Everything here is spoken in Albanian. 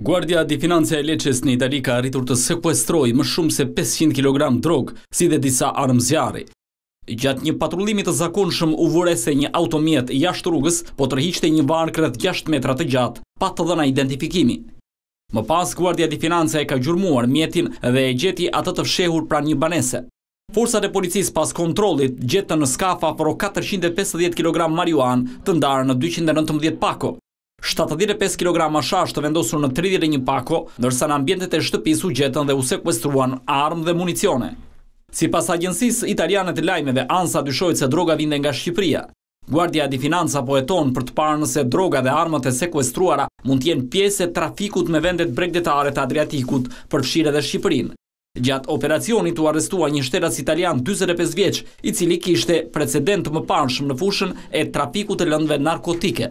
Guardia di Finanza e Lecces në Itali ka arritur të sekuestrojë më shumë se pesëqind kilogramë drogë, si dhe disa armë zjarri. Gjatë një patrullimi të zakonshëm u vure se një automjet jashtë rrugës po tërhiqte një varkë rreth gjashtë metra të gjatë, pa të dhëna identifikimi. Më pas, Guardia di Finanza e ka gjurmuar mjetin dhe e gjeti atë të fshehur pranë një banese. Forcat e policisë pas kontrollit gjetën në skaf afro katërqind e pesëdhjetë kilogramë marijuanë, të ndarë në dyqind e nëntëmbëdhjetë pako. Shtatëdhjetë e pesë kilogramë hashash të vendosur në tridhjetë e një pako, ndërsa në ambientet e shtëpisë u gjetën dhe u sekuestruan armë dhe municione. Sipas agjencisë italiane të lajmeve ANSA dyshohet se droga vinte nga Shqipëria. Guardia di Finanza po heton për të parë nëse droga dhe armët e sekuestruara mund të jenë pjesë e trafikut me vendet bregdetare të Adriatikut, përfshirë edhe Shqipërinë. Gjatë operacionit u arrestua një shtetas italian dyzet e pesë vjeç, i cili kishte precedentë të mëparshëm në fushën e trafikut të lëndëve narkotike.